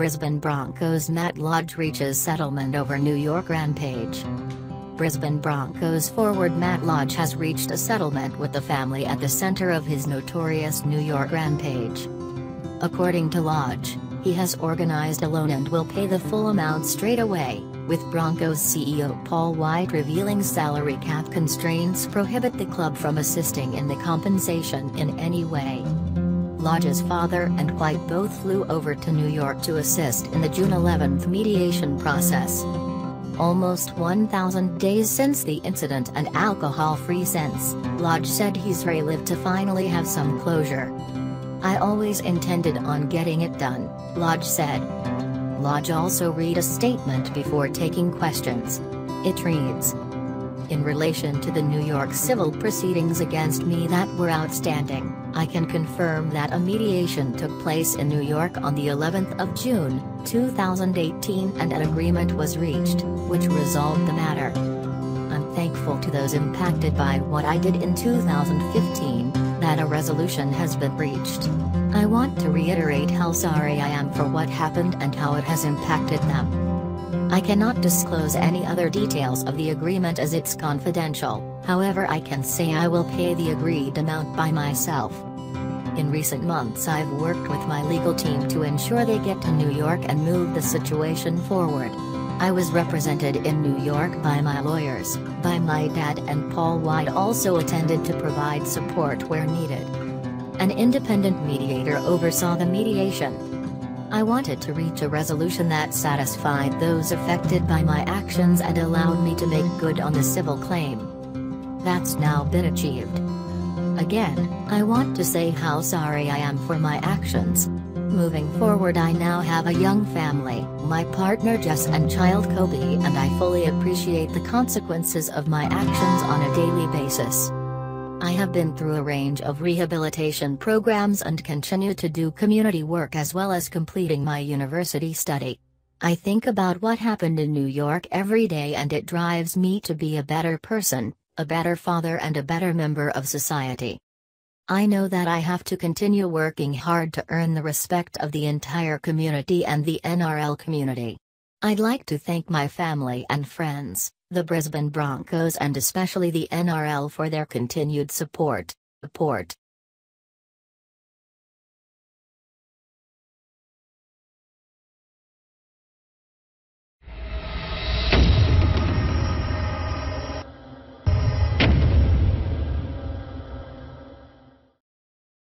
Brisbane Broncos Matt Lodge reaches settlement over New York rampage. Brisbane Broncos forward Matt Lodge has reached a settlement with the family at the center of his notorious New York rampage. According to Lodge, he has organized a loan and will pay the full amount straight away, with Broncos CEO Paul White revealing salary cap constraints prohibit the club from assisting in the compensation in any way. Lodge's father and White both flew over to New York to assist in the June 11 mediation process. Almost 1,000 days since the incident and alcohol-free since, Lodge said he's relieved to finally have some closure. I always intended on getting it done, Lodge said. Lodge also read a statement before taking questions. It reads, in relation to the New York civil proceedings against me that were outstanding, I can confirm that a mediation took place in New York on the 11th of June, 2018 and an agreement was reached, which resolved the matter. I'm thankful to those impacted by what I did in 2015, that a resolution has been reached. I want to reiterate how sorry I am for what happened and how it has impacted them. I cannot disclose any other details of the agreement as it's confidential, however I can say I will pay the agreed amount by myself. In recent months I've worked with my legal team to ensure they get to New York and move the situation forward. I was represented in New York by my lawyers, by my dad and Paul White also attended to provide support where needed. An independent mediator oversaw the mediation, I wanted to reach a resolution that satisfied those affected by my actions and allowed me to make good on the civil claim. That's now been achieved. Again, I want to say how sorry I am for my actions. Moving forward I now have a young family, my partner Jess and child Kobe and I fully appreciate the consequences of my actions on a daily basis. I have been through a range of rehabilitation programs and continue to do community work as well as completing my university study. I think about what happened in New York every day and it drives me to be a better person, a better father and a better member of society. I know that I have to continue working hard to earn the respect of the entire community and the NRL community. I'd like to thank my family and friends the Brisbane Broncos and especially the NRL for their continued support.